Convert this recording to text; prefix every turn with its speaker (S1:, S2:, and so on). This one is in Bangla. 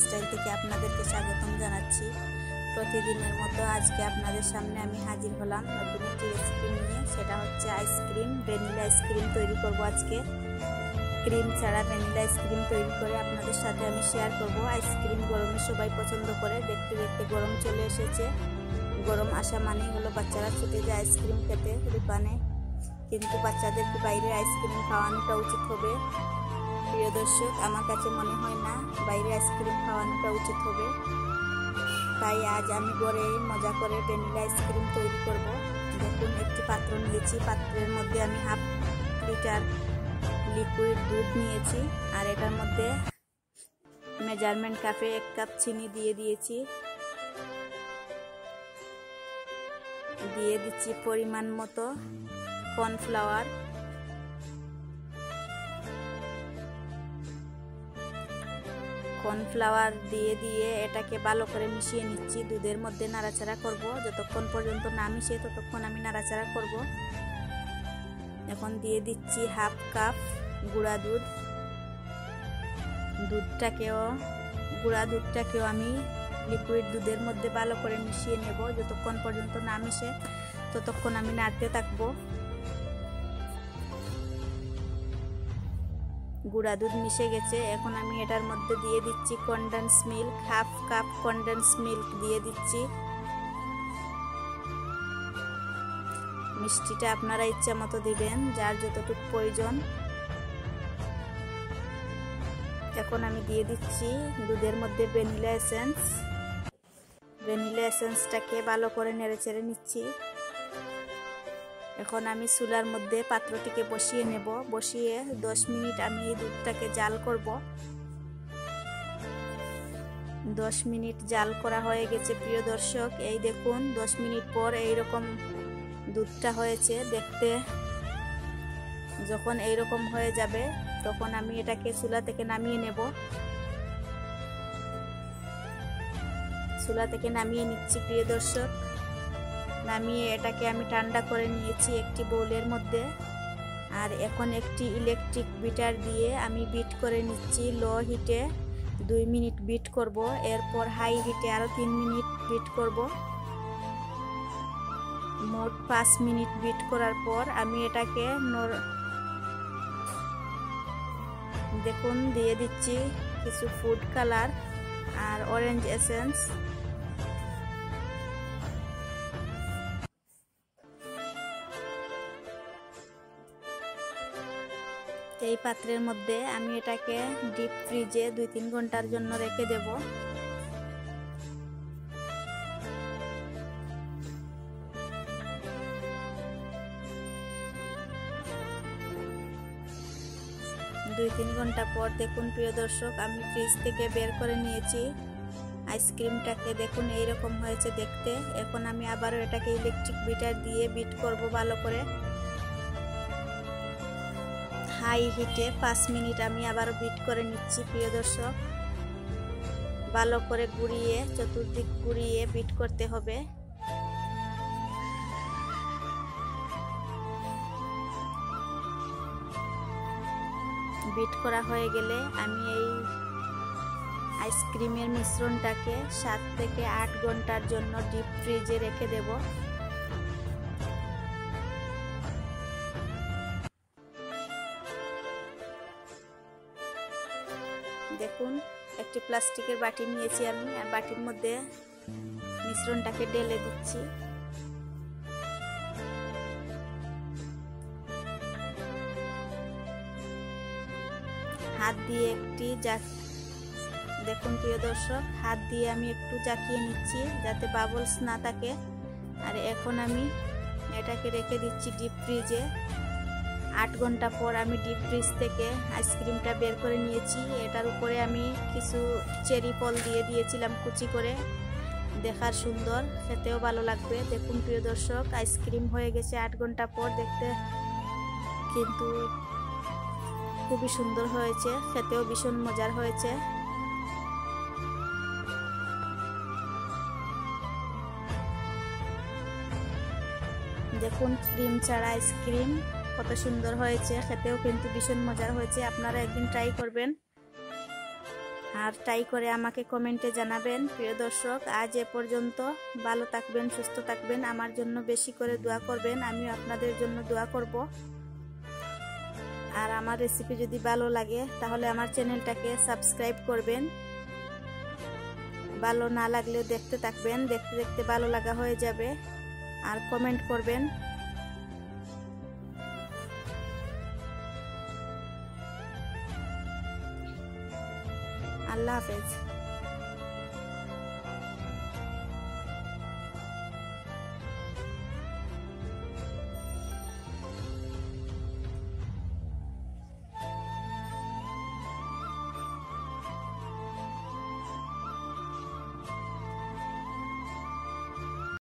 S1: স্টাইল থেকে আপনাদেরকে স্বাগতম জানাচ্ছি। প্রতিদিনের মতো আজকে আপনাদের সামনে আমি হাজির হলাম নতুন একটি রেসিপি নিয়ে। সেটা হচ্ছে আইসক্রিম ভ্যানিলা আইসক্রিম তৈরি করব আজকে। ক্রিম ছাড়া ভ্যানিলা আইসক্রিম তৈরি করে আপনাদের সাথে আমি শেয়ার করব। আইসক্রিম গরমে সবাই পছন্দ করে। দেখতে দেখতে গরম চলে এসেছে। গরম আসা মানেই হলো বাচ্চারা ছুটে যায় আইসক্রিম খেতে দোকানে। কিন্তু বাচ্চাদেরকে বাইরে আইসক্রিম খাওয়ানোটা উচিত হবে। প্রিয় দর্শক, আমার কাছে মনে হয় না বাইরে আইসক্রিম খাওয়ানোটা উচিত হবে। তাই আজ আমি ঘরে মজা করে ভ্যানিলা আইসক্রিম তৈরি করব। দেখুন, একটি পাত্র নিয়েছি। পাত্রের মধ্যে আমি হাফ লিটার লিকুইড দুধ নিয়েছি আর এটার মধ্যে মেজারমেন্ট কাপে এক কাপ চিনি দিয়ে দিয়েছি। দিয়ে দিচ্ছি পরিমাণ মতো কর্নফ্লাওয়ার। কর্নফ্লাওয়ার দিয়ে দিয়ে এটাকে ভালো করে মিশিয়ে নিচ্ছি। দুধের মধ্যে নাড়াচাড়া করব। যতক্ষণ পর্যন্ত না মিশিয়ে ততক্ষণ আমি নাড়াচাড়া করব। এখন দিয়ে দিচ্ছি হাফ কাপ গুঁড়া দুধ। দুধটাকেও, গুঁড়া দুধটাকেও আমি লিকুইড দুধের মধ্যে ভালো করে মিশিয়ে নেব। যতক্ষণ পর্যন্ত না মিশে ততক্ষণ আমি নাড়তে থাকব। গুঁড়া দুধ মিশে গেছে। এখন আমি এটার মধ্যে দিয়ে দিচ্ছি condense milk half cup condense milk দিয়ে দিচ্ছি। মিষ্টিটা আপনারা ইচ্ছা মতো দিবেন, যার যতটুকু প্রয়োজন। এখন আমি দিয়ে দিচ্ছি দুধের মধ্যে ভ্যানিলা এসেন্স। ভ্যানিলা এসেন্সটাকে ভালো করে নেড়ে চেড়ে নিচ্ছি। এখন আমি চুলার মধ্যে পাত্রটিকে বসিয়ে নেব। বসিয়ে দশ মিনিট আমি এই দুধটাকে জাল করব। দশ মিনিট জাল করা হয়ে গেছে, প্রিয় দর্শক। এই দেখুন, দশ মিনিট পর এইরকম দুধটা হয়েছে। দেখতে যখন এইরকম হয়ে যাবে, তখন আমি এটাকে চুলা থেকে নামিয়ে নেব। চুলা থেকে নামিয়ে নিচ্ছি, প্রিয় দর্শক। নামিয়ে এটাকে আমি ঠান্ডা করে নিয়েছি একটি বোলের মধ্যে। আর এখন একটি ইলেকট্রিক বিটার দিয়ে আমি বিট করে নিচ্ছি লো হিটে দুই মিনিট বিট করব, এরপর হাই হিটে আরও তিন মিনিট বিট করব। মোট পাঁচ মিনিট বিট করার পর আমি এটাকে দেখুন, দিয়ে দিচ্ছি কিছু ফুড কালার আর অরেঞ্জ এসেন্স এই পাত্রের মধ্যে আমি এটাকে ডিপ ফ্রিজে দুই তিন ঘণ্টার জন্য রেখে দেব। দুই তিন ঘণ্টা পর দেখুন প্রিয় দর্শক, আমি ফ্রিজ থেকে বের করে নিয়েছি। আইসক্রিমটাকে দেখুন এইরকম হয়েছে দেখতে। এখন আমি আবারও এটাকে ইলেকট্রিক বিটার দিয়ে বিট করব ভালো করে। হাই হিটে পাঁচ মিনিট আমি আবার বিট করে নিচ্ছি, প্রিয় দর্শক। ভালো করে গুড়িয়ে চতুর্দিক গুড়িয়ে বিট করতে হবে। বিট করা হয়ে গেলে আমি এই আইসক্রিমের মিশ্রণটাকে সাত থেকে আট ঘণ্টার জন্য ডিপ ফ্রিজে রেখে দেবো। দেখুন, একটি প্লাস্টিকের বাটি নিয়েছি আমি, আর বাটির মধ্যে মিশ্রণটাকে ঢেলে দিচ্ছি। হাত দিয়ে একটি দেখুন প্রিয় দর্শক, হাত দিয়ে আমি একটু জাকিয়ে নিচ্ছি যাতে বাবলস না থাকে। আর এখন আমি এটাকে রেখে দিচ্ছি ডিপ ফ্রিজে আট ঘণ্টা পর আমি ডিপ ফ্রিজ থেকে আইসক্রিমটা বের করে নিয়েছি। এটার উপরে আমি কিছু চেরি ফল দিয়ে দিয়েছিলাম কুচি করে। দেখার সুন্দর, খেতেও ভালো লাগবে। দেখুন, প্রিয় দর্শক আইসক্রিম হয়ে গেছে আট ঘণ্টা পর, দেখতে কিন্তু খুবই সুন্দর হয়েছে, খেতেও ভীষণ মজার হয়েছে। দেখুন ক্রিম ছাড়া আইসক্রিম কত সুন্দর হয়েছে, খেতেও কিন্তু ভীষণ মজার হয়েছে, আপনারা একদিন ট্রাই করবেন। আর ট্রাই করে আমাকে কমেন্টে জানাবেন, প্রিয় দর্শক, আজ এ পর্যন্ত ভালো থাকবেন, সুস্থ থাকবেন, আমার জন্য বেশি করে দোয়া করবেন, আমিও আপনাদের জন্য দোয়া করব। আর আমার রেসিপি যদি ভালো লাগে, তাহলে আমার চ্যানেলটাকে সাবস্ক্রাইব করবেন। ভালো না লাগলেও দেখতে থাকবেন, দেখতে দেখতে ভালো লাগা হয়ে যাবে। আর কমেন্ট করবেন। আল্লাহ হাফেজ